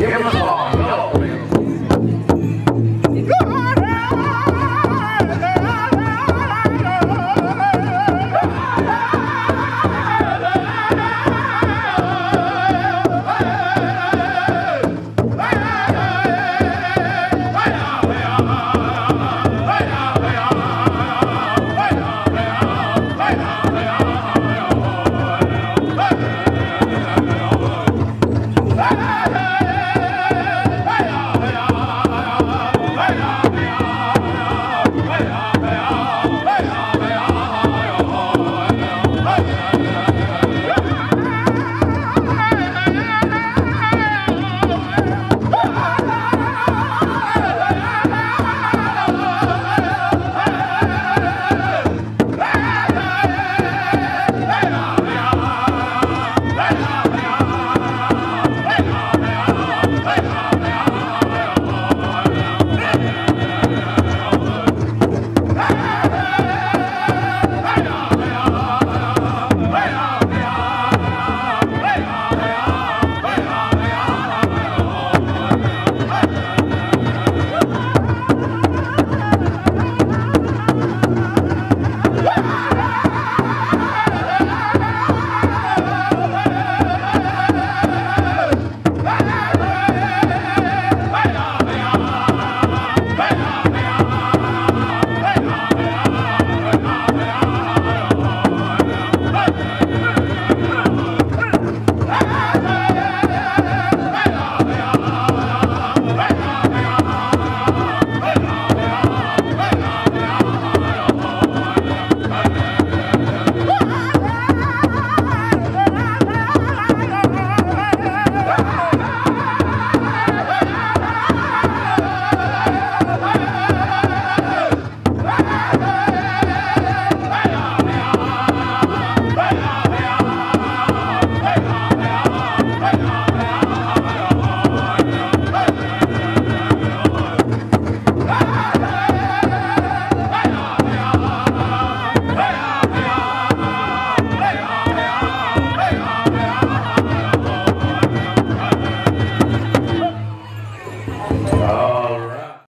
Give him a song.